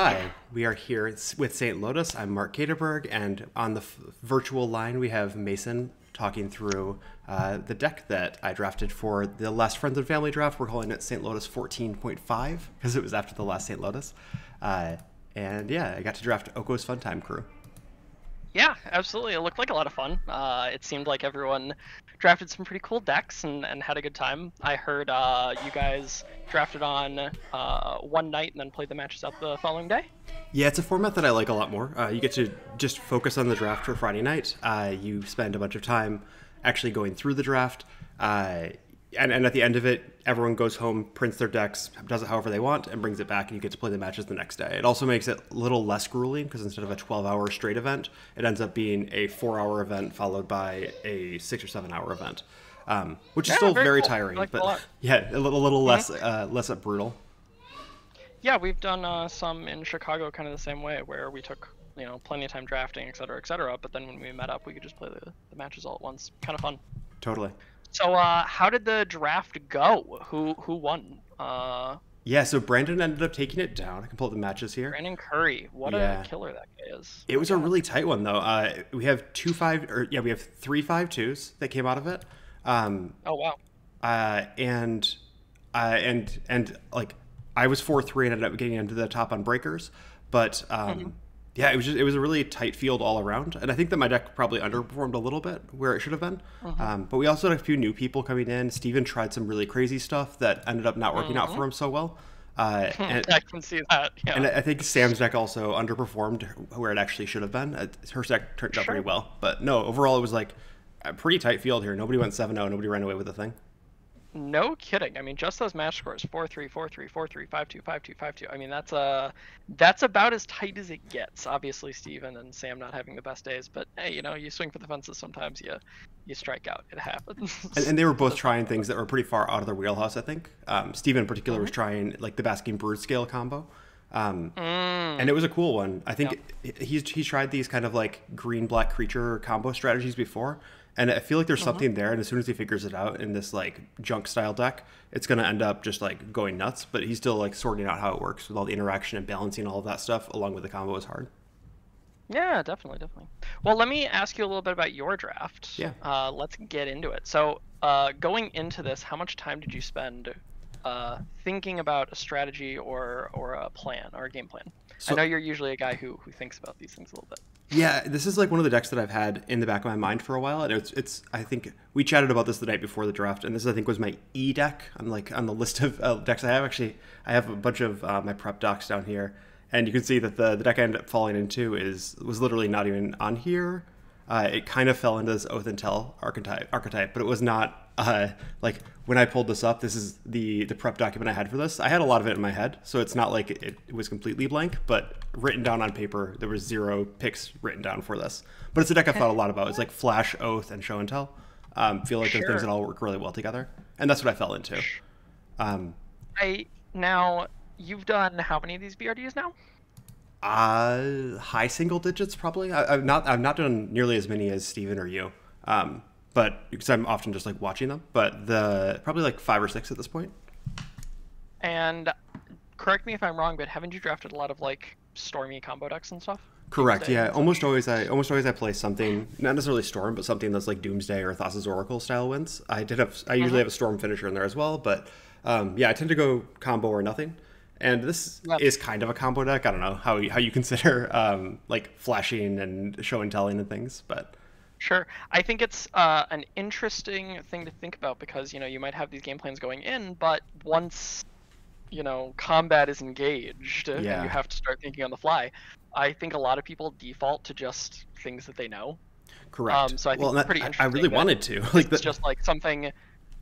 Hi, we are here with St. Lotus. I'm Mark Katerberg, and on the f- virtual line we have Mason talking through uh, the deck that I drafted for the last Friends and Family draft. We're calling it St. Lotus 14.5 because it was after the last St. Lotus. Uh, and yeah, I got to draft Oko's Funtime crew. Yeah, absolutely. It looked like a lot of fun. Uh, it seemed like everyone drafted some pretty cool decks and, and had a good time. I heard uh, you guys drafted on uh, one night and then played the matches out the following day. Yeah, it's a format that I like a lot more. Uh, you get to just focus on the draft for Friday night. Uh, you spend a bunch of time actually going through the draft. And, and at the end of it, everyone goes home, prints their decks, does it however they want, and brings it back, and you get to play the matches the next day. It also makes it a little less grueling because instead of a 12 hour straight event, it ends up being a four hour event followed by a six or seven hour event, um, which is Yeah, still very very cool. tiring, like but yeah, a little, a little less uh, less brutal. Yeah, we've done uh, some in Chicago kind of the same way, where we took you know plenty of time drafting, et cetera, et cetera. But then when we met up, we could just play the, the matches all at once. Kind of fun. Totally. So, uh, how did the draft go? Who who won? Uh, Yeah, so Brandon ended up taking it down. I can pull up the matches here. Brandon Curry. What Yeah. a killer that guy is. It was a really tight one though. Uh, we have two five, or yeah, we have three five twos that came out of it, um, Oh wow. uh, and uh, and and like I was four three and ended up getting into the top on breakers, but um, yeah, it was just it was a really tight field all around, and I think that my deck probably underperformed a little bit where it should have been. Um, but we also had a few new people coming in. Steven tried some really crazy stuff that ended up not working out for him so well. Uh, and, I can see that. Yeah. and I think Sam's deck also underperformed where it actually should have been. Her deck turned out Sure. pretty well, but no, overall it was like a pretty tight field here. Nobody went 7-0. Nobody ran away with the thing. No kidding. I mean, just those match scores 4 3, 4 3, 4 3, 5 2, 5 2, 5 2. I mean, that's uh, that's about as tight as it gets. Obviously, Steven and Sam not having the best days, but hey, you know, you swing for the fences sometimes, you you strike out. It happens. And, and they were both trying things that were pretty far out of their wheelhouse. I think um, Steven in particular was trying like the Basking Brood scale combo, um, and it was a cool one. I think he's he's tried these kind of like green black creature combo strategies before, and I feel like there's something there. And as soon as he figures it out in this like junk style deck, it's gonna end up just like going nuts. But he's still like sorting out how it works with all the interaction and balancing all of that stuff along with the combo is hard. Yeah, definitely, definitely. Well, let me ask you a little bit about your draft. Yeah. Uh, let's get into it. So, uh, going into this, how much time did you spend uh, thinking about a strategy or or a plan or a game plan? So- I know you're usually a guy who who thinks about these things a little bit. Yeah, this is like one of the decks that I've had in the back of my mind for a while, and it's it's. I think we chatted about this the night before the draft, and this I think was my E deck. I'm like on the list of uh, decks I have. Actually, I have a bunch of uh, my prep docs down here, and you can see that the the deck I ended up falling into is was literally not even on here. Uh, it kind of fell into this Oath and Tell archetype, archetype, but it was not uh, like when I pulled this up. This is the the prep document I had for this. I had a lot of it in my head, so it's not like it, it was completely blank, but written down on paper, there was zero picks written down for this. But it's a deck I've thought a lot about. It's like Flash, Oath, and Show and Tell. Um, feel like they're things that all work really well together, and that's what I fell into. Um, I now you've done how many of these VRDs now? Uh, high single digits probably. I, I've not I've not done nearly as many as Steven or you. Um, but because I'm often just like watching them. But the probably like five or six at this point. And correct me if I'm wrong, but haven't you drafted a lot of like stormy combo decks and stuff? Correct. Doomsday Yeah. Almost always I almost always I play something not necessarily Storm, but something that's like Doomsday or Thassa's Oracle style wins. I did have I usually have a Storm finisher in there as well, but um, yeah, I tend to go combo or nothing. And this Yep. is kind of a combo deck. I don't know how you, how you consider um, like flashing and show and telling and things, but Sure. I think it's uh, an interesting thing to think about because you know you might have these game plans going in, but once you know combat is engaged and you have to start thinking on the fly, I think a lot of people default to just things that they know. correct. Um, so I think well, pretty I- I, really wanted to like It's the, just like something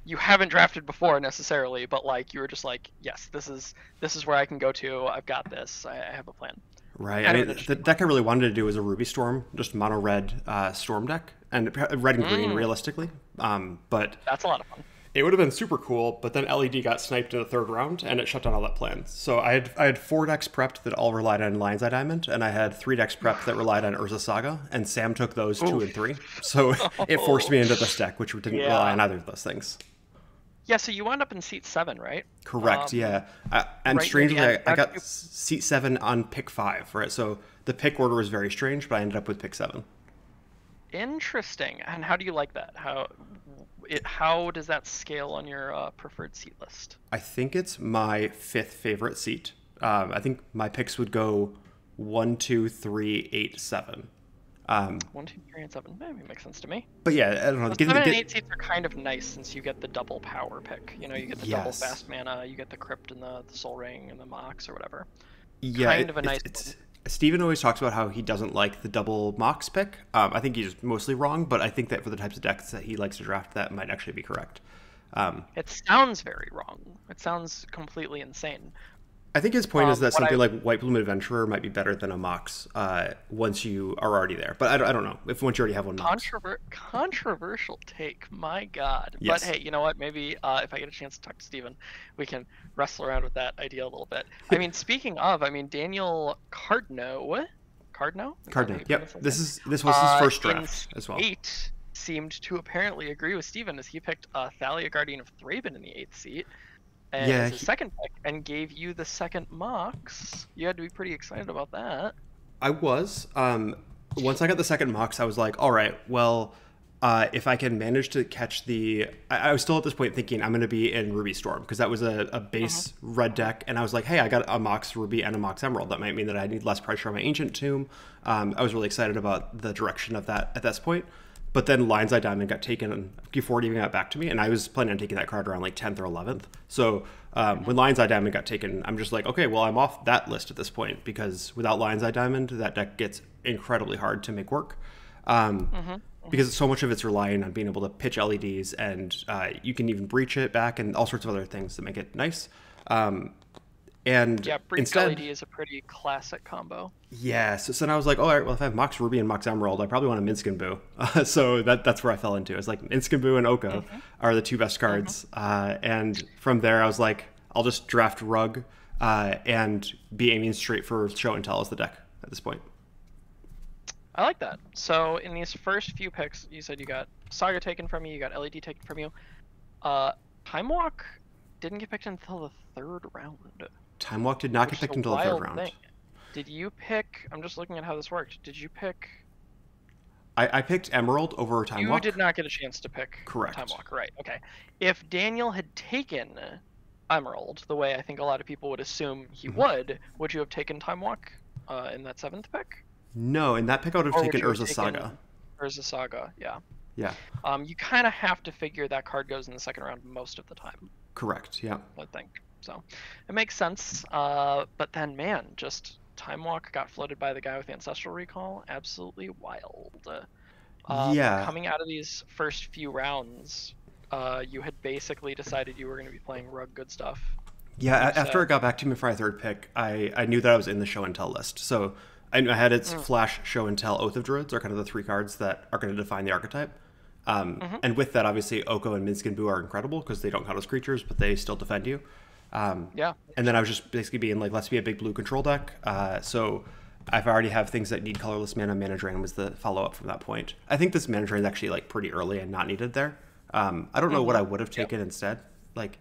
you haven't drafted before necessarily, but like you were just like, yes, this is this is where I can go to. I've got this. I, I have a plan. Right. I mean, the deck I really wanted to do was a Ruby Storm, just mono red uh, Storm deck, and red and green Mm. realistically. Um, but That's a lot of fun. it would have been super cool. But then LED got sniped in the third round, and it shut down all that plan. So I had I had four decks prepped that all relied on Lion's Eye Diamond, and I had three decks prepped that relied on Urza Saga, and Sam took those two and three. So it forced me into this deck, which didn't Yeah. rely on either of those things. Yeah, so you wound up in seat seven, right? Correct. Um, yeah, I, and right strangely, I. I got you- seat seven on pick five, right? So the pick order was very strange, but I ended up with pick seven. Interesting. And how do you like that? How it, how does that scale on your uh, preferred seat list? I think it's my fifth favorite seat. Um, I think my picks would go one, two, three, eight, seven. Um, One, two, three, and seven. Maybe makes sense to me. but yeah, I don't know. The seven and eight seats are kind of nice since you get the double power pick. You know, you get the double fast mana, you get the crypt and the, the Sol Ring and the mox or whatever. yeah, kind it- of a it's- nice It's, Steven always talks about how he doesn't like the double Mox pick. Um, I think he's mostly wrong, but I think that for the types of decks that he likes to draft, that might actually be correct. Um, It sounds very wrong. It sounds completely insane. I think his point is Um, that something I- like White Plume Adventurer might be better than a Mox uh, once you are already there. But I don't, I don't know if once you already have one Mox. Controver- controversial take, my god. Yes. But hey, you know what? Maybe uh, if I get a chance to talk to Steven, we can wrestle around with that idea a little bit. I mean, speaking of, I mean, Daniel Cardno. Cardno? Is that how Cardinal. you Yep. This is this was his Uh, first draft as well. Eight seemed to apparently agree with Steven as he picked uh, Thalia Guardian of Thraben in the eighth seat. And Yeah, as he- second pick, and gave you the second Mox. You had to be pretty excited about that. I was. Um, once I got the second Mox, I was like, all right, well, uh, if I can manage to catch the. I, I was still at this point thinking I'm going to be in Ruby Storm because that was a, a base red deck. And I was like, hey, I got a Mox Ruby and a Mox Emerald. That might mean that I need less pressure on my Ancient Tomb. Um, I was really excited about the direction of that at this point. But then Lion's Eye Diamond got taken before it even got back to me, and I was planning on taking that card around like 10th or 11th. So um, when Lion's Eye Diamond got taken, I'm just like, okay, well, I'm off that list at this point because without Lion's Eye Diamond, that deck gets incredibly hard to make work. Um, Because so much of it's relying on being able to pitch LEDs, and uh, you can even breach it back, and all sorts of other things that make it nice. Um, and Yeah, Breach instead, LED is a pretty classic combo. yeah, so, so then I was like, all right, well, if I have Mox Ruby and Mox Emerald, I probably want a Minsc and Boo. Uh, so that, that's where I fell into. It's like Minsc and Boo and Oko are the two best cards. Uh, and from there, I was like, I'll just draft Rug uh, and be aiming straight for Show and Tell as the deck at this point. I like that. So in these first few picks, you said you got Saga taken from you, you got LED taken from you. Uh, Time Walk didn't get picked until the third round. Time Walk did not which get picked until the third round. thing. Did you pick? I'm just looking at how this worked. Did you pick? I, I picked Emerald over Time you Walk. did not get a chance to pick Correct. Time Walk, right? Okay. If Daniel had taken Emerald, the way I think a lot of people would assume he Mm-hmm. would, would you have taken Time Walk uh, in that seventh pick? No, in that pick, I would have Or taken you have Urza taken- Saga. Urza Saga, yeah. Yeah, Um, you kind of have to figure that card goes in the second round most of the time, correct. Yeah. I think. So it makes sense. Uh, but then, man, just Time Walk got floated by the guy with Ancestral Recall. Absolutely wild. Um, Yeah. Coming out of these first few rounds, uh, you had basically decided you were going to be playing rug good stuff. Yeah, a- after it got back to me for my third pick, I, I knew that I was in the show and tell list. So I, I had Mm. its flash, show and tell, oath of druids are kind of the three cards that are going to define the archetype. Um, Mm-hmm. And with that, obviously, Oko and Minsc and Boo are incredible because they don't count as creatures, but they still defend you. Um, Yeah. and then I was just basically being like, let's be a big blue control deck. Uh, so I've already have things that need colorless mana. Mana drain was the follow up from that point. I think this mana drain is actually like pretty early and not needed there. Um, I don't know what I would have taken instead. Like,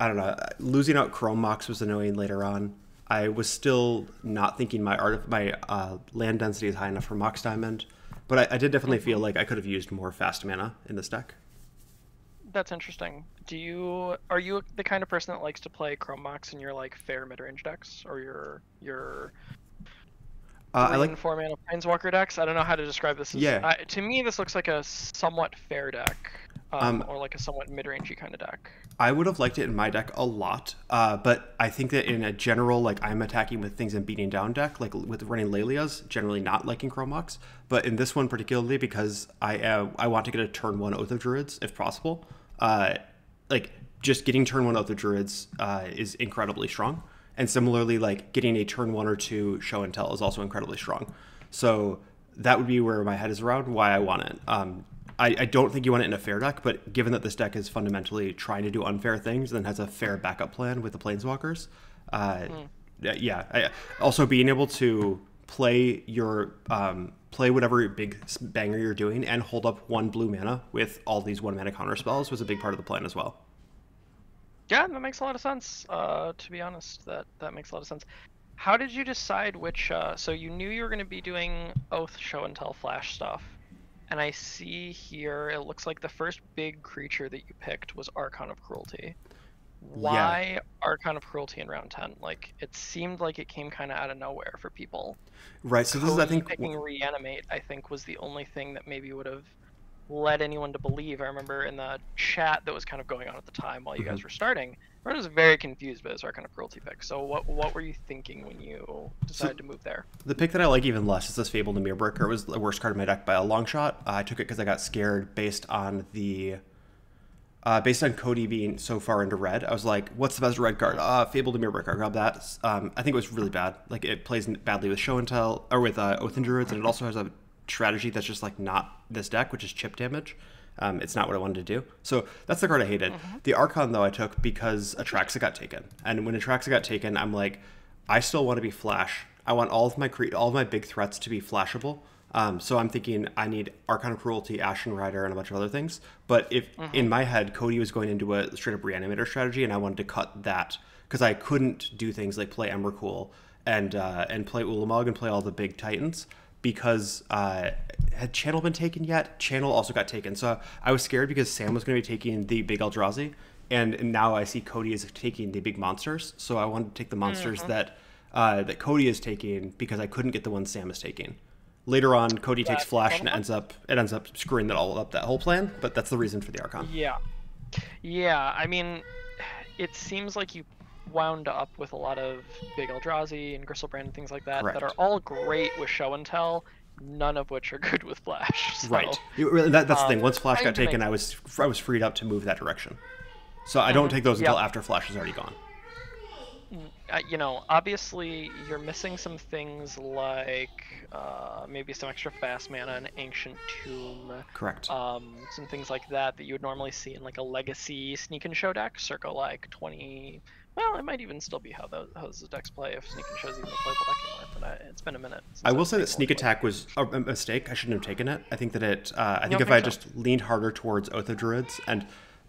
I don't know. Losing out Chrome Mox was annoying later on. I was still not thinking my art my uh, land density is high enough for Mox Diamond, but I, I did definitely feel like I could have used more fast mana in this deck. That's interesting. Do you are you the kind of person that likes to play Chrome Mox in your like fair mid range decks or your your Uh, I like four mana Planeswalker decks? I don't know how to describe this. As, Yeah. I, to me, this looks like a somewhat fair deck, um, Um, or like a somewhat mid rangey kind of deck. I would have liked it in my deck a lot, uh, but I think that in a general, like I'm attacking with things and beating down deck, like with running Lelias, generally not liking Chrome Mox. But in this one particularly, because I uh, I want to get a turn one Oath of Druids if possible, uh, like just getting turn one Oath of Druids uh, is incredibly strong. And similarly, like getting a turn one or two Show and Tell is also incredibly strong. So that would be where my head is around why I want it. Um, I, I don't think you want it in a fair deck, but given that this deck is fundamentally trying to do unfair things and has a fair backup plan with the Planeswalkers, uh, yeah. I, also, being able to play your um, play whatever big banger you're doing and hold up one blue mana with all these one mana counter spells was a big part of the plan as well. Yeah, that makes a lot of sense. Uh, to be honest, that that makes a lot of sense. How did you decide which? Uh, so you knew you were going to be doing Oath, Show and Tell, Flash stuff, and I see here it looks like the first big creature that you picked was Archon of Cruelty. Why Archon of Cruelty in round ten? Like it seemed like it came kind of out of nowhere for people. Right. So this is, I think, picking reanimate. I think was the only thing that maybe would have led anyone to believe. I remember in the chat that was kind of going on at the time while you guys Mhm. were starting, everyone was very confused by this Archon of Cruelty pick. So what what were you thinking when you decided to move there? The pick that I like even less is this Fabled Mirror Breaker. It was the worst card in my deck by a long shot. Uh, I took it because I got scared based on the. Uh, based on Cody being so far into red, I was like, "What's the best red card?" Uh, Fabled Mirror Breaker. I grabbed that. Um, I think it was really bad. Like it plays badly with Show and Tell or with uh, Oath and Druids, and it also has a strategy that's just like not this deck, which is chip damage. Um, it's not what I wanted to do. So that's the card I hated. The Archon though I took because Atraxa got taken, and when Atraxa got taken, I'm like, I still want to be Flash. I want all of my cre- all of my big threats to be flashable. Um, so I'm thinking I need Archon of Cruelty, Ashen Rider, and a bunch of other things. But if in my head Cody was going into a straight up reanimator strategy, and I wanted to cut that because I couldn't do things like play Emrakul and uh, and play Ulamog and play all the big titans because uh, had Channel been taken yet? Channel also got taken, so I was scared because Sam was going to be taking the big Eldrazi, and now I see Cody is taking the big monsters. So I wanted to take the monsters that uh, that Cody is taking because I couldn't get the ones Sam is taking. Later on, Cody takes Flash and ends up it ends up screwing that all up that whole plan. But that's the reason for the Archon. Yeah, yeah. I mean, it seems like you wound up with a lot of big Eldrazi and Griselbrand and things like that that are all great with Show and Tell, none of which are good with Flash. So, Right. That, that's the um, thing. Once Flash got taken, I was I was freed up to move that direction. So I don't take those until after Flash is already gone. Uh, you know, obviously you're missing some things like uh, maybe some extra fast mana, an ancient tomb, Correct. um, some things like that that you would normally see in like a legacy sneak and show deck, circa like 20. Well, it might even still be how those, how those decks play if sneak and show's even a playable deck anymore. But I, it's been a minute. I will say that sneak attack was a mistake. I shouldn't have taken it. I think that it. Uh, I think don't if I think so? just leaned harder towards Oath of Druids and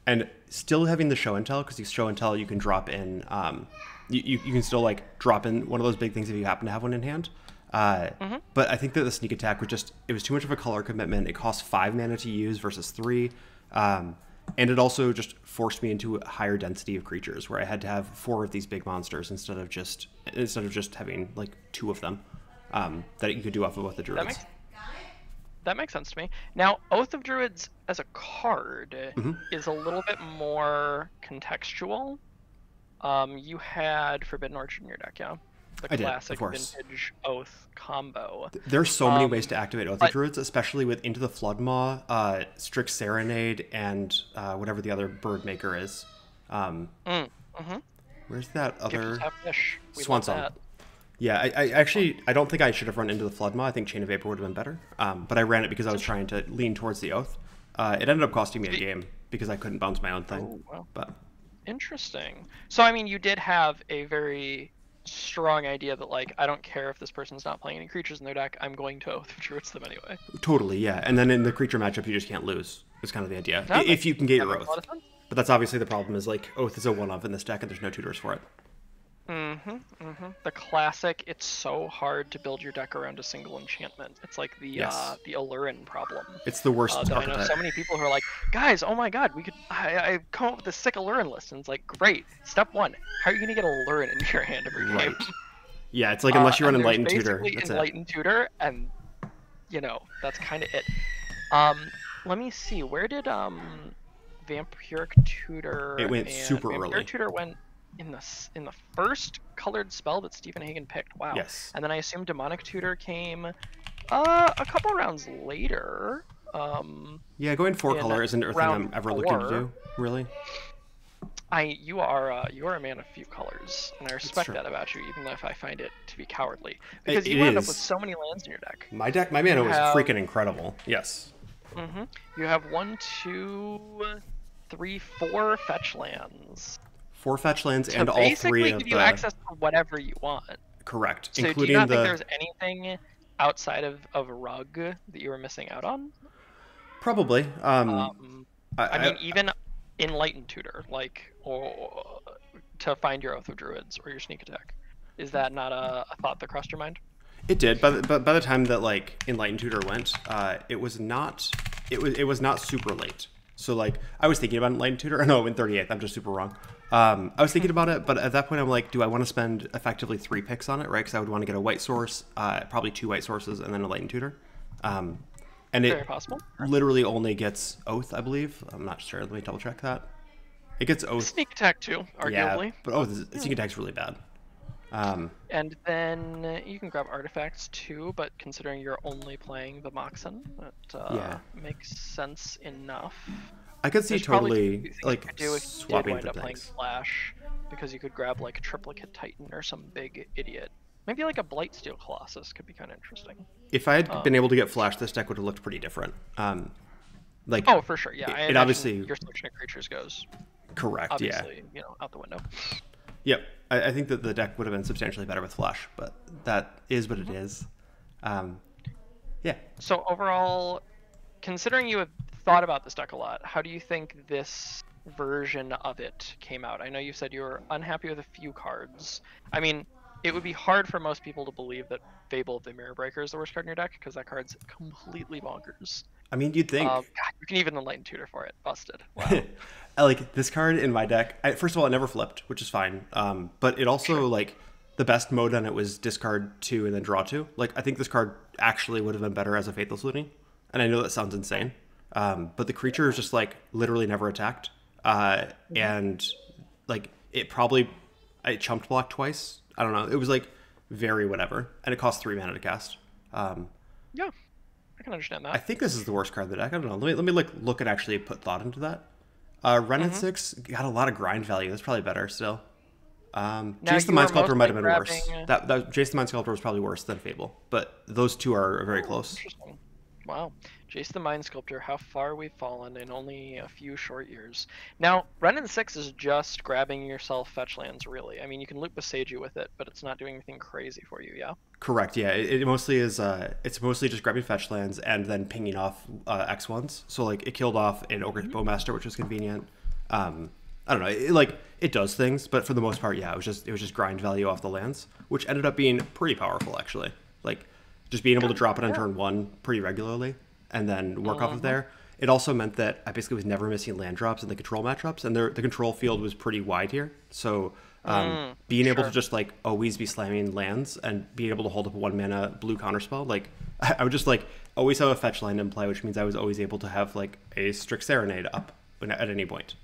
and still having the show and tell because show and tell you can drop in. Um, you, you, you can still like drop in one of those big things if you happen to have one in hand. Uh, Mm-hmm. But I think that the sneak attack was just it was too much of a color commitment. It cost five mana to use versus three, um, and it also just forced me into a higher density of creatures where I had to have four of these big monsters instead of just instead of just having like two of them um, that you could do off of both the druids. That makes that makes sense to me. Now, Oath of Druids as a card Mm-hmm. is a little bit more contextual. Um, you had Forbidden Orchard in your deck, yeah? The I did, of classic course. vintage Oath combo. There's so many Um, ways to activate Oath of but- Druids, especially with Into the Floodmaw, uh, Strict Serenade, and uh, whatever the other bird maker is. Um, Mm, mm-hmm. where's that other? Swan Song. Yeah, I, I actually I don't think I should have run into the Floodmaw. I think Chain of Vapor would have been better. Um, but I ran it because I was trying to lean towards the Oath. Uh, it ended up costing me a game because I couldn't bounce my own thing. Oh, wow. But Interesting. So, I mean, you did have a very strong idea that, like, I don't care if this person's not playing any creatures in their deck, I'm going to Oath of Druids them anyway. totally, yeah. And then in the creature matchup, you just can't lose. Is kind of the idea. That if makes- you can get your makes a lot Oath. But that's obviously the problem. Is like Oath is a one of in this deck, and there's no tutors for it. Mm-hmm, mm-hmm. The classic, it's so hard to build your deck around a single enchantment. It's like the Yes. uh, the Allurin problem. It's the worst Uh, that I know so many people who are like, guys, oh my god, we could, I, I've come up with this sick Allurin list. And it's like, great, step one, how are you going to get Allurin into your hand every Right. game? Yeah, it's like unless you Uh, run Enlightened Tutor, that's it. Enlightened Tutor, and you know that's kind of it. Um, let me see. Where did um, Vampiric Tutor? It went super Vampiric early. Tutor went in the in the first colored spell that Stephen Hagen picked. Wow. Yes. And then I assume Demonic Tutor came uh, a couple rounds later. Um, Yeah, going four color isn't a thing I'm ever looking to do. Really? I you are uh, you are a man of few colors, and I respect that about you, even if I find it to be cowardly. Because it you end up with so many lands in your deck. My deck, my mana was have- freaking incredible. Yes. hmm You have one, two, three, four fetch lands. Four fetch lands To and all three of give the you access to whatever you want. correct, So do you not the think there's anything outside of, of rug that you were missing out on? probably. Um, Um, I, I mean, even enlightened tutor, like or to find your oath of druids or your sneak attack. Is that not a, a thought that crossed your mind? It did, but by, by the time that like enlightened tutor went, uh, it was not it was it was not super late. So like I was thinking about enlightened tutor. No, in 38th, I'm just super wrong. Um, I was thinking about it, but at that point, I'm like, do I want to spend effectively three picks on it, right? Because I would want to get a white source, uh, probably two white sources, and then a enlightened tutor. Um, and Very it possible. literally only gets oath, I believe. I'm not sure. Let me double check that. It gets oath. Sneak attack too, arguably. Yeah, but oh, the sneak attack's really bad. Um, And then you can grab artifacts too, but considering you're only playing the Moxen, that uh, Yeah. makes sense enough. I could see There's totally you like could do if you did swapping wind the up playing things. Flash, because you could grab like a triplicate Titan or some big idiot. Maybe like a Blightsteel Colossus could be kind of interesting. If I had Um, been able to get flash, this deck would have looked pretty different. Um, like Oh, for sure. Yeah, It- I it obviously- your selection of creatures goes correct, yeah. obviously, you know, out the window. Yep. I, I think that the deck would have been substantially better with flush, but that is what it Mm-hmm. Um, yeah. So overall, considering you have thought about this deck a lot, how do you think this version of it came out? I know you said you were unhappy with a few cards. I mean, it would be hard for most people to believe that Fable of the Mirror Breaker is the worst card in your deck because that card's completely bonkers. I mean, you'd think. Um, God, you can even enlighten tutor for it. Busted. Wow. Like this card in my deck. I, first of all, it never flipped, which is fine. Um, but it also like the best mode on it was discard two and then draw two. Like I think this card actually would have been better as a faithless looting. And I know that sounds insane, um, but the creature is just like literally never attacked, uh, and like it probably it chumped block twice. I don't know. It was like very whatever, and it cost three mana to cast. Um, yeah, I can understand I think this is the worst card of the deck. I don't know. Let me let me like look and actually put thought into that. Uh, Wrenn Mm-hmm. and six got a lot of grind value. That's probably better still. Um, Now, Jace the Mind Sculptor might have been worse. That, that Jace the Mind Sculptor was probably worse than Fable, but those two are very close. Interesting. Wow. Jace the Mind Sculptor, how far we've fallen in only a few short years. Now, Renin 6 is just grabbing yourself fetch lands, really. I mean, you can loop Boseiju with it, but it's not doing anything crazy for you, yeah? Correct. Yeah, it, it mostly is. Uh, it's mostly just grabbing fetch lands and then pinging off uh, X ones. So like it killed off an Ogre Mm-hmm. Bowmaster, which was convenient. Um, I don't know. It, like it does things, but for the most part, yeah, it was just it was just grind value off the lands, which ended up being pretty powerful actually. Like just being able to drop it on turn one pretty regularly and then work Uh-huh. off of there. It also meant that I basically was never missing land drops in the control matchups, and there, the control field was pretty wide here. So um, Mm, being able to just like always be slamming lands and being able to hold up a one mana blue counterspell, like I would just like always have a fetch land in play, which means I was always able to have like a strict serenade up at any point.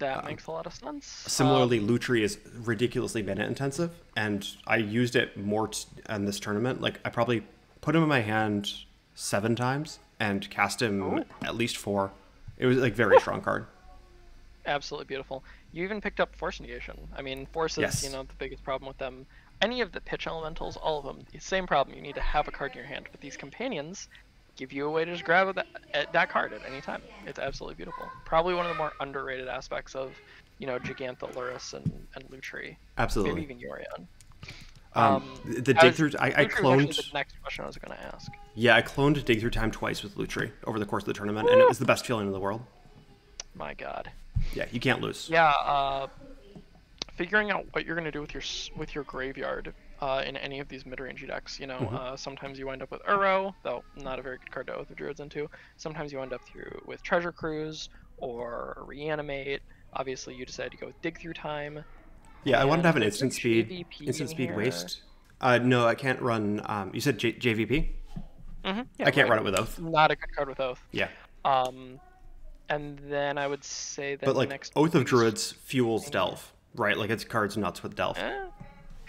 That makes a lot of sense. Similarly, Um, Lutri is ridiculously mana intensive, and I used it more t- in this tournament. Like I probably put him in my hand seven times and cast him Ooh. at least four. It was like very strong card. absolutely beautiful. You even picked up Force Negation. I mean, Force is, Yes. you know, the biggest problem with them. Any of the pitch elementals, all of them, same problem. You need to have a card in your hand. But these companions give you a way to just grab that, at that card at any time. It's absolutely beautiful. Probably one of the more underrated aspects of, you know, Jegantha, and, and Lutri. Absolutely. Maybe even Yorion. Um, Um, the dig was- through. I, I Lutri was actually cloned. the next question I was going to ask. Yeah, I cloned dig through time twice with Lutri over the course of the tournament, and it was the best feeling in the world. My God. Yeah, you can't lose. Yeah, uh, figuring out what you're gonna do with your with your graveyard uh, in any of these mid-range decks. You know, Mhm. uh, sometimes you wind up with Uro, though not a very good card to oath the druids into. Sometimes you wind up through with Treasure Cruise or Reanimate. Obviously, you decide to go with Dig Through Time. Yeah, I wanted to have an instant speed, JVP instant speed here. waste. Uh, no, I can't run. Um, you said J- JVP. Mm-hmm. I can't run it with Oath. Not a good card with Oath. Yeah, Um, and then I would say that but like next Oath of Druids fuels Delve, right? Like its cards nuts with Delve. Eh,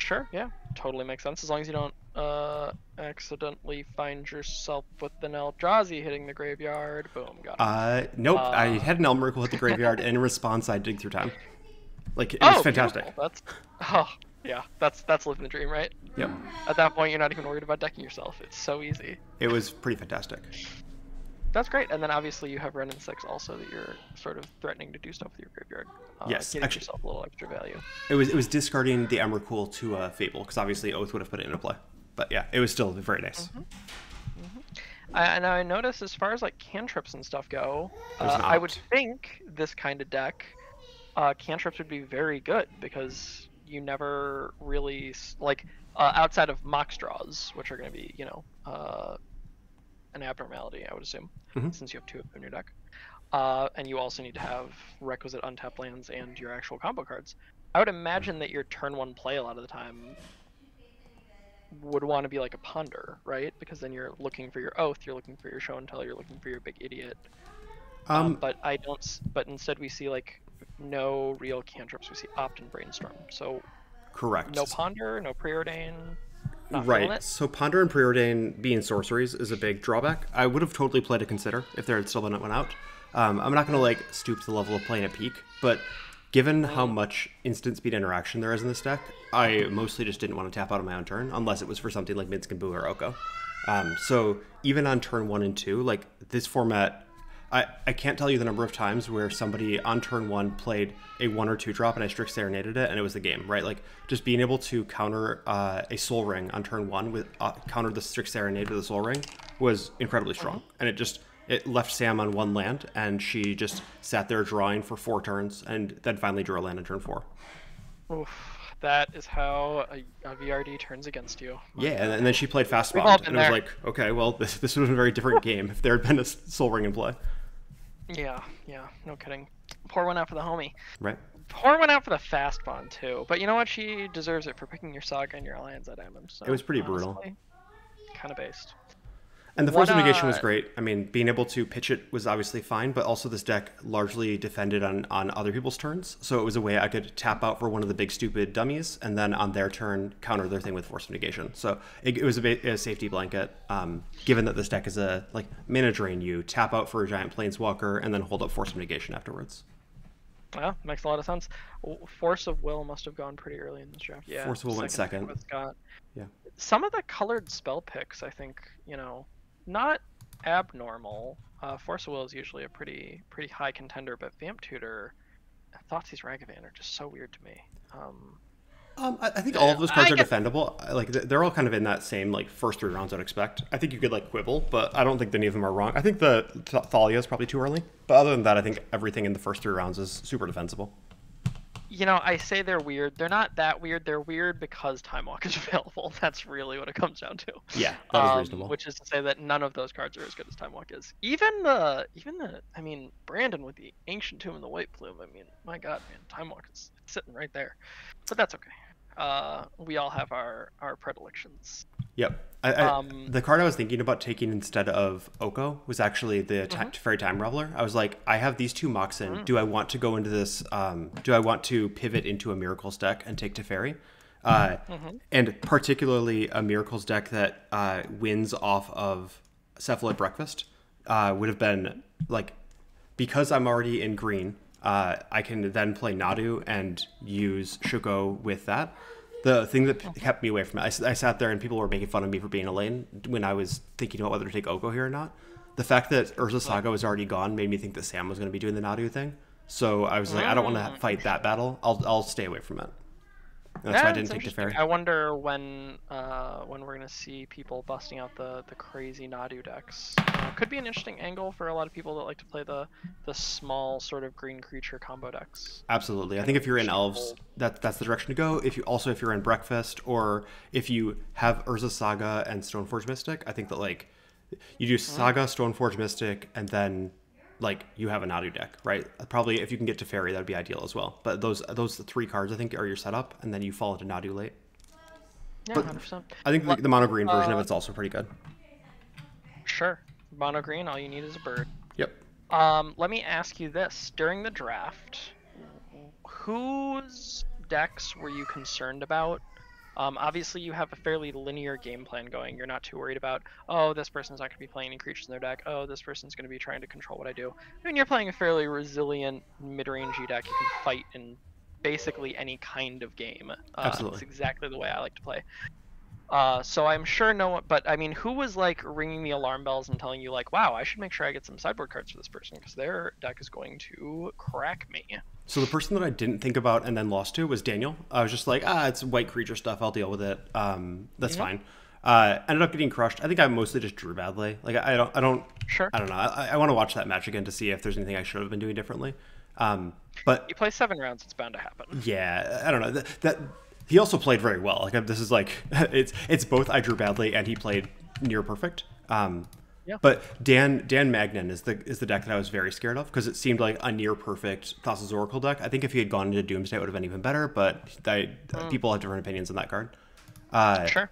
sure, yeah, totally makes sense as long as you don't uh accidentally find yourself with an Eldrazi hitting the graveyard. Boom, got it. Uh, nope. I Uh, had an Emrakul hit the graveyard, and in response, I dig through time. Like it oh, was fantastic. beautiful. That's oh yeah, that's that's living the dream, right? Yep, At that point, you're not even worried about decking yourself. It's so easy. it was pretty fantastic. That's great. And then obviously you have Renin six also that you're sort of threatening to do stuff with your graveyard. Uh, Yes, getting actually- yourself a little extra value. It was it was discarding the Emrakul to uh, Fable because obviously Oath would have put it into play. But yeah, it was still very nice. Mm-hmm. I, and I notice as far as like cantrips and stuff go, uh, I would think this kind of deck, uh, cantrips would be very good because you never really like uh, outside of mox draws, which are going to be you know uh, an abnormality, I would assume, Mhm. since you have two of them in your deck. Uh, and you also need to have requisite untapped lands and your actual combo cards. I would imagine that your turn one play a lot of the time would want to be like a ponder, right? Because then you're looking for your oath, you're looking for your show and tell, you're looking for your big idiot. Um, Um, but I don't. But instead, we see like no real cantrips. We see opt and brainstorm. So correct. no ponder, no preordain. Right. So Ponder and Preordain being sorceries is a big drawback. I would have totally played to consider if there had still been one out. Um, I'm not going to like stoop to the level of playing a peak, but given how much instant speed interaction there is in this deck, I mostly just didn't want to tap out on my own turn unless it was for something like Minsc and Boo or Oko. Um, so even on turn one and two, like this format, I, I can't tell you the number of times where somebody on turn one played a one or two drop and I strict serenaded it and it was the game, right? Like just being able to counter uh, a Sol Ring on turn one with uh, counter the strict serenade with a Sol Ring was incredibly strong, and it just it left Sam on one land and she just sat there drawing for four turns and then finally drew a land on turn four. Oof, that is how a, a VRD turns against you. Yeah, and, and then she played fast We've all bombed, been and it was there. like, okay, well this this would have been a very different game if there had been a Sol Ring in play, Yeah, yeah, no kidding. Pour one out for the homie. right? Pour one out for the Fastbond too. But you know what? She deserves it for picking your saga and your alliance at damage. So It was pretty brutal. Kind of based. And the of negation was uh, great. I mean, being able to pitch it was obviously fine, but also this deck largely defended on, on other people's turns. So it was a way I could tap out for one of the big stupid dummies, and then on their turn counter their thing with force of negation. So it, it was a, a safety blanket. Um, given that this deck is a like mana drain, you tap out for a giant planeswalker and then hold up force of negation afterwards. Yeah, makes a lot of sense. Force of Will must have gone pretty early in this draft. Yeah. Force of Will went second. with Scott. Yeah. Some of the colored spell picks, I think, you know, not abnormal. Uh, Force of Will is usually a pretty pretty high contender, but Vamp Tutor, Thoughtseize Ragavan are just so weird to me. Um, Um, I, I think all of those cards I are get- defendable. Like they're all kind of in that same like first three rounds I'd expect. I think you could like quibble, but I don't think any of them are wrong. I think the Th- Thalia is probably too early, but other than that, I think everything in the first three rounds is super defensible. You know, I say they're weird. They're not that weird. They're weird because Time Walk is available. That's really what it comes down to. Yeah, that is Um, reasonable. Which is to say that none of those cards are as good as Time Walk is. Even the, even the, I mean, Brandon with the Ancient Tomb and the White Plume. I mean, my God, man, Time Walk is sitting right there. But that's okay. Uh, we all have our our predilections. Yep. I, I, Um, the card I was thinking about taking instead of Oko was actually the ta- Teferi Time Raveler. I was like, I have these two Moxen. Do I want to go into this? Um, do I want to pivot into a Miracles deck and take Teferi? Uh, And particularly a Miracles deck that uh, wins off of Cephalid Breakfast uh, would have been like, because I'm already in green, uh, I can then play Nadu and use Shuko with that. The thing that kept me away from it, I sat there and people were making fun of me for being a lane when I was thinking about whether to take Oko here or not. The fact that Urza Saga was already gone made me think that Sam was going to be doing the Nadu thing. So I was like, I don't want to mm. fight that battle. I'll, I'll stay away from it. That's why I didn't take interesting. Teferi. I wonder when uh, when we're gonna see people busting out the, the crazy Nadu decks. Uh, could be an interesting angle for a lot of people that like to play the the small sort of green creature combo decks. Absolutely. I think if you're in elves, that that's the direction to go. If you also if you're in breakfast or if you have Urza Saga and Stoneforge Mystic, I think that like you do Saga, Stoneforge Mystic, and then like you have a Nadu deck, right? Probably if you can get to Fairy, that'd be ideal as well. But those those three cards I think are your setup, and then you fall into Nadu late. Yeah, But- hundred percent. I think the, the mono green version of uh, it's also pretty good. Sure. Mono green. All you need is a bird. Yep. Um, let me ask you this: during the draft, whose decks were you concerned about? Um, obviously, you have a fairly linear game plan going. You're not too worried about, oh, this person's not going to be playing any creatures in their deck. Oh, this person's going to be trying to control what I do. I mean, you're playing a fairly resilient mid-rangey deck. You can fight in basically any kind of game. Uh, Absolutely. It's exactly the way I like to play. Uh, so I'm sure no one, but I mean, who was like ringing the alarm bells and telling you like, wow, I should make sure I get some sideboard cards for this person because their deck is going to crack me. So the person that I didn't think about and then lost to was Daniel. I was just like, ah, it's white creature stuff. I'll deal with it. Um, that's fine. Uh, ended up getting crushed. I think I mostly just drew badly. Like I don't, I don't, Sure. I don't know. I, I want to watch that match again to see if there's anything I should have been doing differently. Um, but You play seven rounds, it's bound to happen. yeah, I don't know. That, that he also played very well. Like this is like it's it's both I drew badly and he played near perfect. Um, Yeah. But Dan Dan Magnan is the is the deck that I was very scared of because it seemed like a near perfect Thassa's Oracle deck. I think if he had gone into Doomsday, it would have been even better. But I, people have different opinions on that card. Uh, Sure.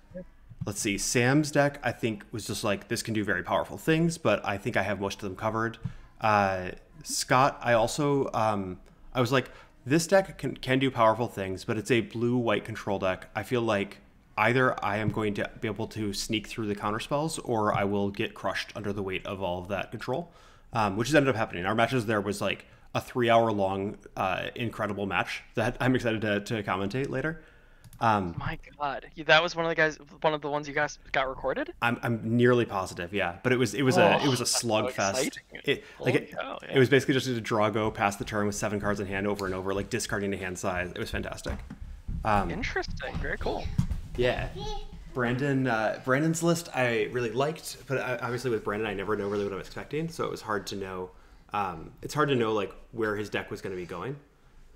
Let's see. Sam's deck, I think, was just like this can do very powerful things, but I think I have most of them covered. Uh, Scott, I also, um, I was like, this deck can can do powerful things, but it's a blue white control deck. I feel like either I am going to be able to sneak through the counter spells, or I will get crushed under the weight of all of that control, um, which has ended up happening. Our matches there was like a three hour long, uh, incredible match that I'm excited to, to commentate later. Um, My God, that was one of the guys, one of the ones you guys got recorded. I'm, I'm nearly positive, yeah. But it was it was a it was a Oh, that's so slugfest. it like it, cow, yeah. it was basically just a draw go past the turn with seven cards in hand over and over, like discarding the hand size. It was fantastic. Um, Interesting. Very cool. Yeah. Brandon uh, Brandon's list I really liked, but I, obviously with Brandon I never know really what I'm expecting, so it was hard to know. Um, it's hard to know like where his deck was going to be going.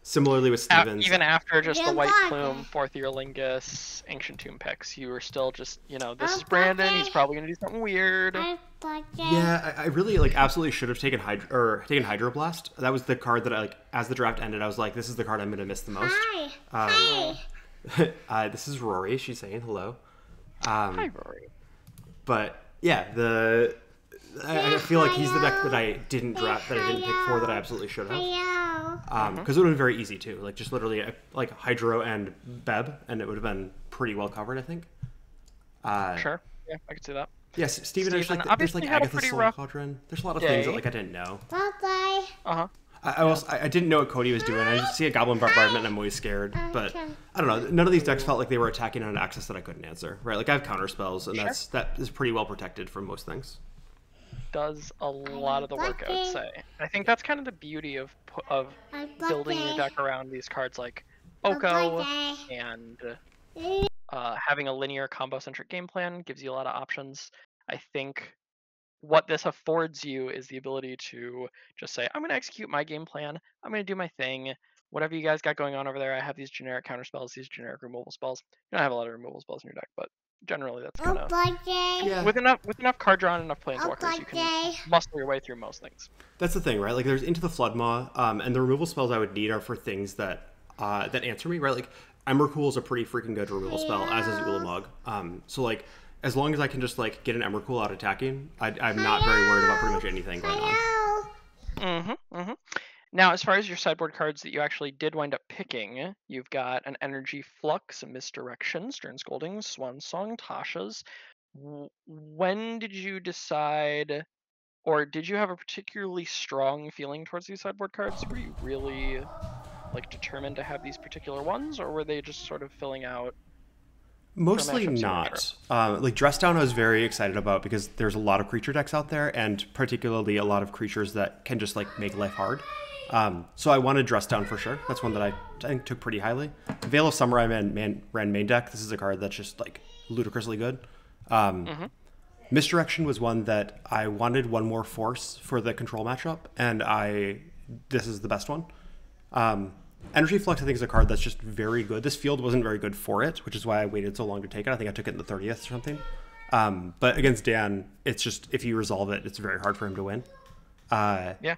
Similarly with A- Stevens, even after just the White Plume, Forth Eorlingas, Ancient Tomb picks, you were still just, you know, this Oh, is Brandon. He's probably gonna do something weird. I like it. Yeah, I, I really like absolutely should have taken Hydro or taken Hydroblast. That was the card that I like as the draft ended. I was like, this is the card I'm going to miss the most. Hi. Um, Hi. uh, this is Rory. She's saying hello. Um, Hi, Rory. but yeah, the I, I feel like he's the deck that I didn't draft that I didn't pick for that I absolutely should have. Hello. Um, because it would have been very easy too. Like just literally uh, like Hydro and Beb, and it would have been pretty well covered. I think. Uh, Sure. Yeah, I could see that. Yes, Steven. There's like there's like obviously had a Agatha pretty Soul rough Cauldron. There's a lot of things that like I didn't know. Bye bye. Uh huh. I, I also I I didn't know what Cody was doing. I just see a Goblin Bombardment and I'm always scared. But I don't know. None of these decks felt like they were attacking on an axis that I couldn't answer. Right? Like I have counter spells, and Sure. that's that is pretty well protected from most things. Does a lot of the work, I would say. I think that's kind of the beauty of of building your deck around these cards like I'm Oko and uh, having a linear combo centric game plan gives you a lot of options. I think what this affords you is the ability to just say, I'm going to execute my game plan. I'm going to do my thing. Whatever you guys got going on over there, I have these generic counter spells, these generic removal spells. You don't have a lot of removal spells in your deck, but generally that's kind of. Yeah. with enough with enough card draw and enough planeswalkers, you can lucky. muscle your way through most things. That's the thing, right? Like there's into the Floodmaw, um, and the removal spells I would need are for things that uh, that answer me, right? Like Emrakul is a pretty freaking good removal spell, as is Ulamog. Um, so like as long as I can just like get an Emrakul out attacking, I, I'm not very worried about pretty much anything going on. Mm-hmm, mm-hmm. Now, as far as your sideboard cards that you actually did wind up picking, you've got an Energy Flux, Misdirection, Stern Scolding, Swan Song, Tasha's. When did you decide, or did you have a particularly strong feeling towards these sideboard cards? Were you really like determined to have these particular ones, or were they just sort of filling out? Mostly not. Um, like Dress Down, I was very excited about because there's a lot of creature decks out there, and particularly a lot of creatures that can just like make life hard. Um, so I wanted Dress Down for sure. That's one that I, I think took pretty highly. Veil of Summer, I ran, man, ran main deck. This is a card that's just like ludicrously good. Um, Misdirection was one that I wanted one more force for the control matchup, and I this is the best one. Um, Energy Flux, I think, is a card that's just very good. This field wasn't very good for it, which is why I waited so long to take it. I think I took it in the 30th or something. Um, but against Dan, it's just if you resolve it, it's very hard for him to win. Uh, Yeah.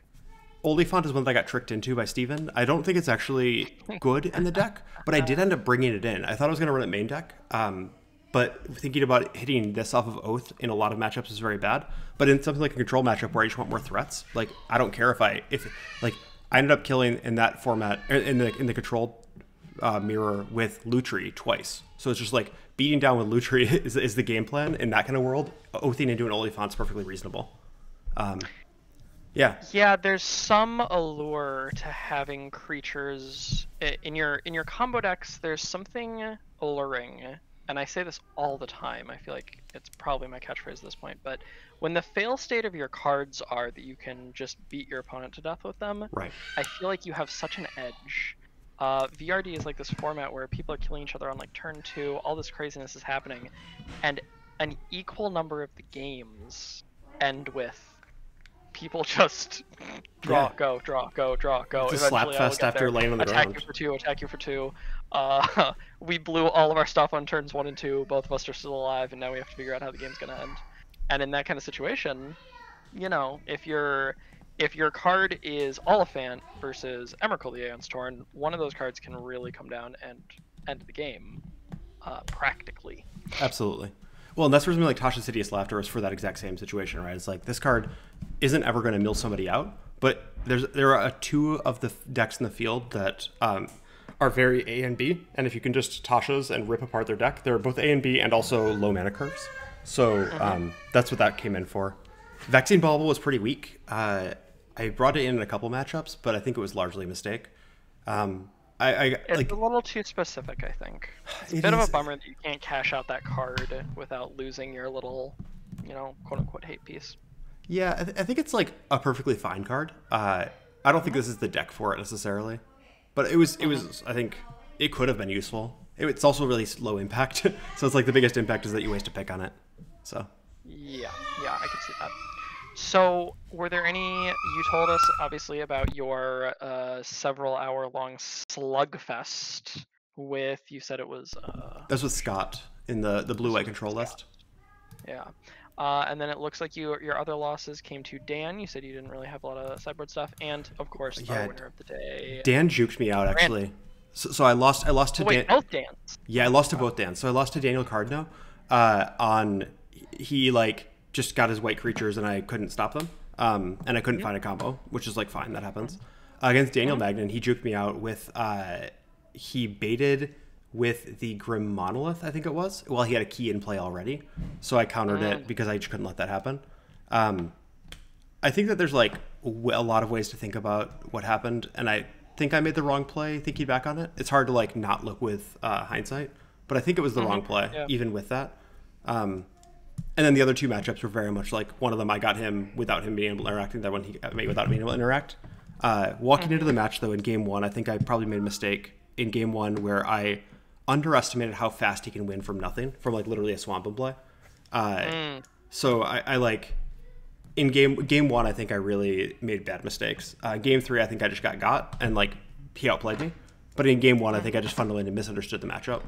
Oliphant is one that I got tricked into by Steven. I don't think it's actually good in the deck, but I did end up bringing it in. I thought I was going to run it main deck, um, but thinking about hitting this off of Oath in a lot of matchups is very bad. But in something like a control matchup where I just want more threats, like I don't care if I if like I ended up killing in that format in the in the control uh, mirror with Lutri twice. So it's just like beating down with Lutri is, is the game plan in that kind of world. Oathing into an Oliphant's perfectly reasonable. Um, yeah, Yeah, there's some allure to having creatures in your in your combo decks. There's something alluring, and I say this all the time. I feel like it's probably my catchphrase at this point. But when the fail state of your cards are that you can just beat your opponent to death with them, right. I feel like you have such an edge. Uh, VRD is like this format where people are killing each other on like turn two. All this craziness is happening, and an equal number of the games end with people just draw, Yeah. go, draw, go, draw, go. It's a slap Eventually I will fest after there. laying on the attack ground. you for two, attack you for two. Uh, we blew all of our stuff on turns one and two. Both of us are still alive, and now we have to figure out how the game's gonna end. And in that kind of situation, you know, if your if your card is Oliphant versus Emrakul the Aeon's Torn, one of those cards can really come down and end the game, uh, practically. Absolutely. Well, and that's where something like Tasha's Hideous Laughter is for that exact same situation, right? It's like this card isn't ever going to mill somebody out, but there's there are two of the decks in the field that um, are very A and B, and if you can just Tasha's and rip apart their deck, they're both A and B and also low mana curves. So um, that's what that came in for. Vexing Bauble was pretty weak. Uh, I brought it in in a couple matchups, but I think it was largely a mistake. Um, I, I It's like a little too specific, I think. It's a It bit of a bummer that you can't cash out that card without losing your little, you know, quote unquote hate piece. Yeah, I, th- I think it's like a perfectly fine card. Uh, I don't think this is the deck for it necessarily, but it was. It was. I think it could have been useful. It's also really low impact, so it's like the biggest impact is that you waste a pick on it. So Yeah, yeah, I can see that. So, were there any? You told us obviously about your uh, several hour long slugfest with. You said it was. Uh, that's with Scott in the the blue white control list. yeah. Uh, and then it looks like you, your other losses came to Dan. You said you didn't really have a lot of sideboard stuff, and of course, Yeah, our winner of the day. Dan juked me out actually. So, so I lost. I lost to Oh, wait, Dan. both Dans. Yeah, I lost to both Dan. So I lost to Daniel Cardno. Uh, on he like just got his white creatures and I couldn't stop them. Um, and I couldn't find a combo, which is like fine. That happens. Uh, against Daniel Magnan, he juked me out with uh, he baited with the Grim Monolith. I think it was. Well, he had a key in play already, so I countered it because I just couldn't let that happen. Um, I think that there's like a lot of ways to think about what happened, and I think I made the wrong play. Thinking back on it, it's hard to like not look with uh, hindsight, but I think it was the wrong play, yeah. even with that. Um, and then the other two matchups were very much like one of them I got him without him being able to interact, and other one he got me without being able to interact. Uh, walking into the match though in game one, I think I probably made a mistake in game one where I underestimated how fast he can win from nothing, from like literally a swamp and play. Uh, So I, I like in game game one, I think I really made bad mistakes. Uh, game three, I think I just got got and like he outplayed me. But in game one, I think I just fundamentally misunderstood the matchup.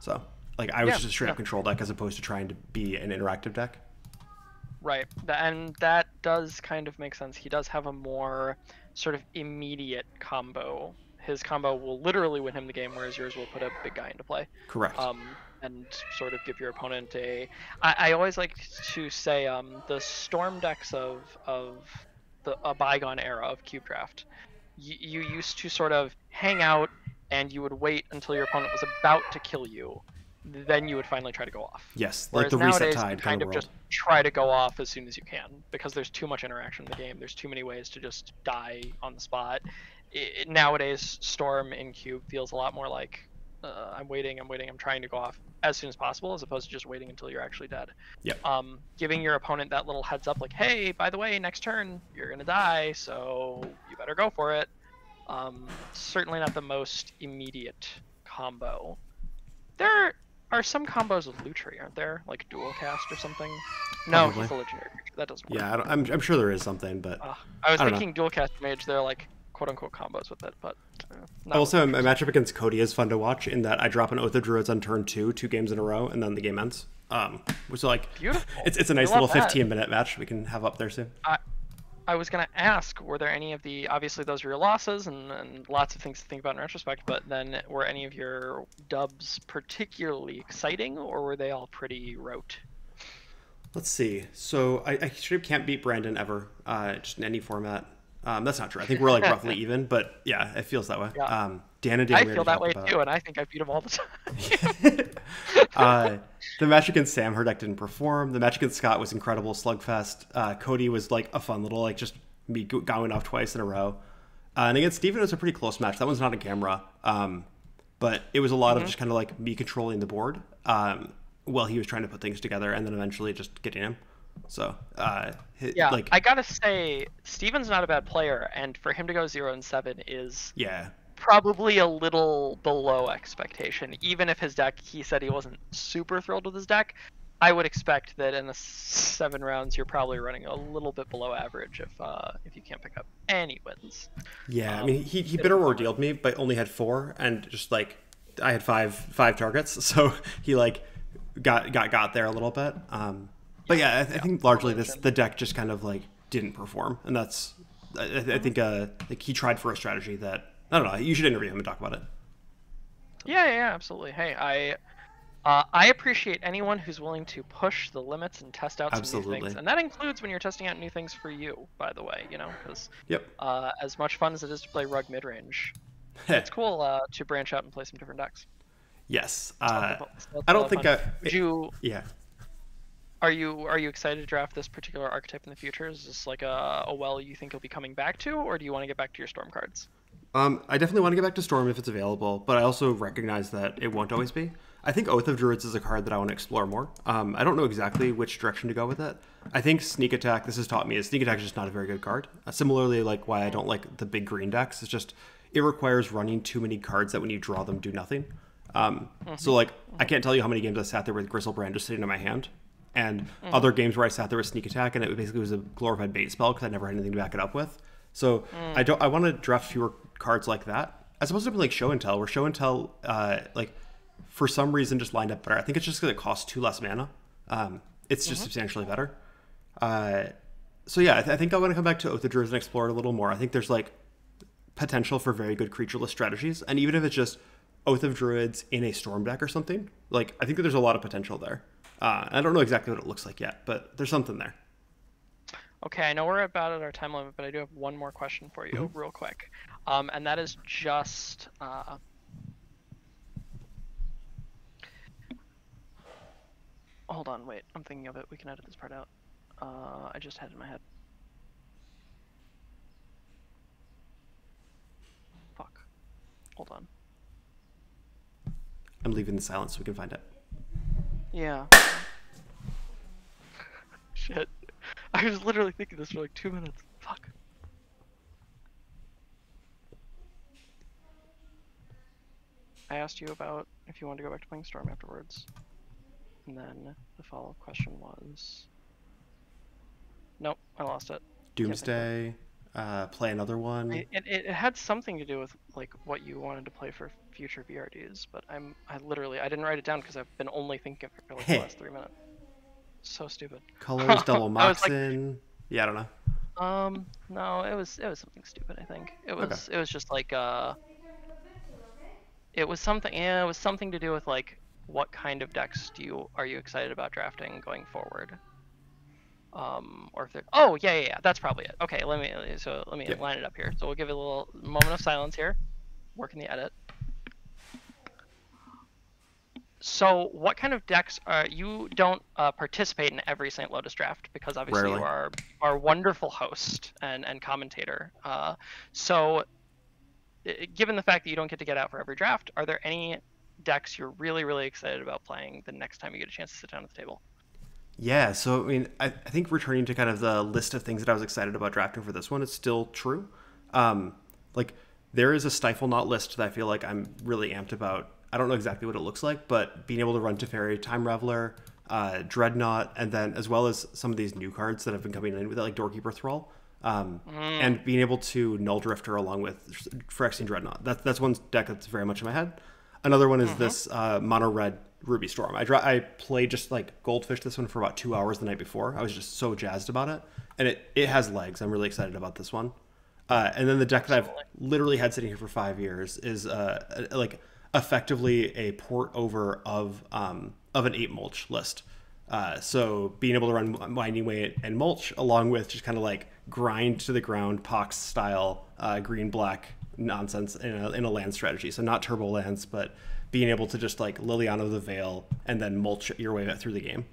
So like I was Yeah, just a straight up yeah. control deck as opposed to trying to be an interactive deck. Right, and that does kind of make sense. He does have a more sort of immediate combo. His combo will literally win him the game, whereas yours will put a big guy into play. Correct. um, and sort of give your opponent a. I, I always like to say um, the storm decks of of the a bygone era of cube draft. You, you used to sort of hang out and you would wait until your opponent was about to kill you, then you would finally try to go off. yes, like Whereas the reset nowadays, tide you kind kind of of world. just try to go off as soon as you can because there's too much interaction in the game. There's too many ways to just die on the spot. I nowadays, Storm in Cube feels a lot more like uh, I'm waiting, I'm waiting, I'm trying to go off as soon as possible, as opposed to just waiting until you're actually dead. Yep. Um, giving your opponent that little heads up, like, hey, by the way, next turn you're gonna die, so you better go for it. Um, certainly not the most immediate combo. There are some combos with Lutri, aren't there? Like dual cast or something? No, Probably. he's a legendary creature. That doesn't work. Yeah, I I'm sure there is something, but Ugh. I was I don't know. thinking dual cast mage. They're like quote unquote combos with it, but uh, not I will with say a matchup against Cody is fun to watch in that I drop an Oath of Druids on turn two, two games in a row, and then the game ends. Um, which is like Beautiful. It's it's a I nice little that. 15 minute match we can have up there soon. I was gonna ask, were there any of the obviously those were your losses and, and lots of things to think about in retrospect, but then were any of your dubs particularly exciting or were they all pretty rote? Let's see. So I, I straight can't beat Brandon ever, uh, just in any format. Um, that's not true. I think we're like roughly even, but yeah, it feels that way. Yeah. Um, Dan and Dan, I feel that way talked too, and I think I beat him all the time. uh, the match against Sam, her deck didn't perform. The match against Scott was incredible, slugfest. Uh, Cody was like a fun little like just me going off twice in a row. Uh, and against Steven, it was a pretty close match. That one's not on camera, um, but it was a lot of just kind of like me controlling the board um, while he was trying to put things together, and then eventually just getting him. So uh, hi- yeah, like I gotta say, Steven's not a bad player, and for him to go zero and seven is yeah, probably a little below expectation. Even if his deck, he said he wasn't super thrilled with his deck. I would expect that in the seven rounds you're probably running a little bit below average if uh, if you can't pick up any wins. Yeah, I Um, mean, he, he bit bitter of a bummer. ordealed me, but only had four, and just like I had five five targets, so he like got got got there a little bit. Um, but yeah, I, I think largely this the deck just kind of like didn't perform, and that's I, I think uh like he tried for a strategy that I don't know. You should interview him and talk about it. Yeah, yeah, absolutely. Hey, I uh, I appreciate anyone who's willing to push the limits and test out some new things, and that includes when you're testing out new things for you, by the way. You know, because Yep. uh, as much fun as it is to play rug mid range, it's cool uh, to branch out and play some different decks. yes. It's a lot Uh, of fun- it's a lot I don't think. I. Would you Yeah. Are you are you excited to draft this particular archetype in the future? Is this like a, a well you think you'll be coming back to, or do you want to get back to your storm cards? Um, I definitely want to get back to Storm if it's available, but I also recognize that it won't always be. I think Oath of Druids is a card that I want to explore more. Um, I don't know exactly which direction to go with it. I think Sneak Attack, this has taught me, is Sneak Attack is just not a very good card. Uh, similarly, like why I don't like the big green decks, it's just it requires running too many cards that when you draw them do nothing. Um, So like I can't tell you how many games I sat there with Griselbrand just sitting in my hand, and other games where I sat there with Sneak Attack and it basically was a glorified bait spell because I never had anything to back it up with. So I don't. I want to draft fewer cards like that, as opposed to like Show and Tell, where Show and Tell, uh, like for some reason, just lined up better. I think it's just because it costs two less mana. Um, it's just substantially better. Uh, so yeah, I, th- I think I want to come back to Oath of Druids and explore it a little more. I think there's like potential for very good creatureless strategies, and even if it's just Oath of Druids in a Storm deck or something, like I think that there's a lot of potential there. Uh, I don't know exactly what it looks like yet, but there's something there. Okay, I know we're about at our time limit, but I do have one more question for you, Mm-hmm. real quick, um, and that is just. Uh, Hold on, wait. I'm thinking of it. We can edit this part out. Uh, I just had it in my head. Fuck. Hold on. I'm leaving the silence so we can find it. Yeah. Shit. I was literally thinking this for like two minutes. Fuck. I asked you about if you wanted to go back to playing Storm afterwards. And then the follow up question was. Nope, I lost it. Doomsday, uh, play another one. It, it, it had something to do with like what you wanted to play for future VRDs, but I'm I literally I didn't write it down because I've been only thinking of it for like the last three minutes. So stupid. Colors, double was like- Yeah, I don't know. Um, no, it was it was something stupid. I think it was it was just like uh, it was something. Yeah, it was something to do with like what kind of decks do you are you excited about drafting going forward? Um, or if they're oh yeah yeah yeah that's probably it. Okay, let me so let me Yep. line it up here. So we'll give it a little moment of silence here. Work in the edit. So, what kind of decks are you don't uh, participate in every St. Lotus draft because obviously Rarely. you are our wonderful host and and commentator. Uh, so, given the fact that you don't get to get out for every draft, are there any decks you're really really excited about playing the next time you get a chance to sit down at the table? Yeah, so I mean, I, I think returning to kind of the list of things that I was excited about drafting for this one is still true. Um, like there is a Stiflenought list that I feel like I'm really amped about. I don't know exactly what it looks like, but being able to run Teferi, Time Raveler, uh, Dreadnought, and then as well as some of these new cards that have been coming in with it, like Doorkeeper Thrall, um, and being able to Null Drifter along with Phyrexian Dreadnought. That's that's one deck that's very much in my head. Another one is this uh, mono red Ruby Storm. I dra- I played just like Goldfish this one for about two hours the night before. I was just so jazzed about it, and it it has legs. I'm really excited about this one. Uh, and then the deck that I've literally had sitting here for five years is uh, like effectively a port over of um, of an eight mulch list. Uh, so being able to run Winding Way and mulch along with just kind of like grind to the ground Pox style uh, green black nonsense in a, in a land strategy. So not turbo lands, but being able to just like Liliana the Veil and then mulch your way through the game.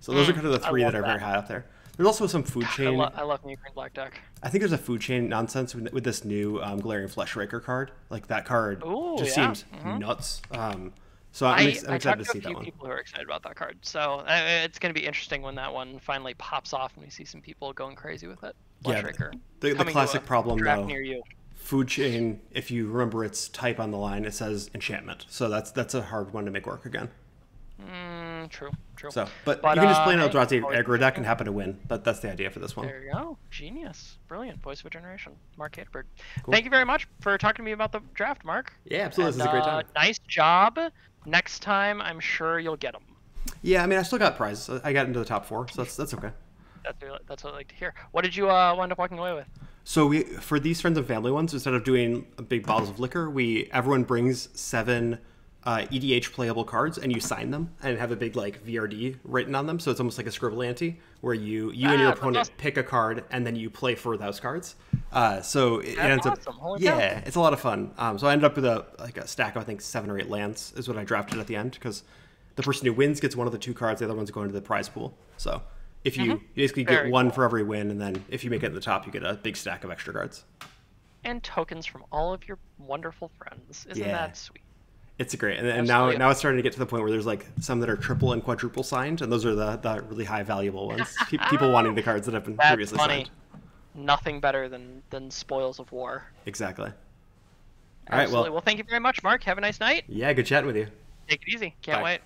So those are kind of the three that are very high up there. There's also some food I, chain. lo- I love new green black deck. I think there's a food chain nonsense with, with this new um, Glaring Fleshraker card. Like that card Ooh, just yeah. seems Mhm. nuts. Um, so I'm, I, ex- I'm I excited talked to to see a that few one. people who are excited about that card, so uh, it's going to be interesting when that one finally pops off and we see some people going crazy with it. Yeah, Fleshraker. The, the coming to classic problem though, near you. Food chain. If you remember its type on the line, it says enchantment. So that's that's a hard one to make work again. Mm, true, true. So, but, But, you can just uh, play an hey, Eldrazi always aggro deck interesting. and happen to win. But that's the idea for this one. There you go. Genius. Brilliant. Voice of a generation. Mark Katerberg. Cool. Thank you very much for talking to me about the draft, Mark. Yeah, absolutely. And, this is a great uh, time. nice job. Next time, I'm sure you'll get them. Yeah, I mean, I still got prizes. I got into the top four, so that's that's okay. That's, what- that's what I like to hear. What did you uh, wind up walking away with? So we for these friends and family ones, instead of doing big bottles of liquor, we everyone brings seven uh, EDH playable cards, and you sign them and have a big like VRD written on them. So it's almost like a scribble ante, where you you and Ah, your opponent awesome. pick a card, and then you play for those cards. Uh, so it, it ends awesome. up Holy yeah, it's a lot of fun. Um, so I ended up with a like a stack of I think seven or eight lands is what I drafted at the end because the person who wins gets one of the two cards, the other one's going to the prize pool. So. If you, you basically get Mm-hmm. Very one cool. for every win, and then if you make it in the top, you get a big stack of extra cards. And tokens from all of your wonderful friends. Isn't Yeah. that sweet? It's great, and, and now now it's starting to get to the point where there's like some that are triple and quadruple signed, and those are the, the really high valuable ones. Pe- people wanting the cards that have been That's previously funny. signed. Nothing better than, than spoils of war. Exactly. All right, Absolutely. well, well, thank you very much, Mark. Have a nice night. yeah, good chatting with you. Take it easy. Can't Bye. wait.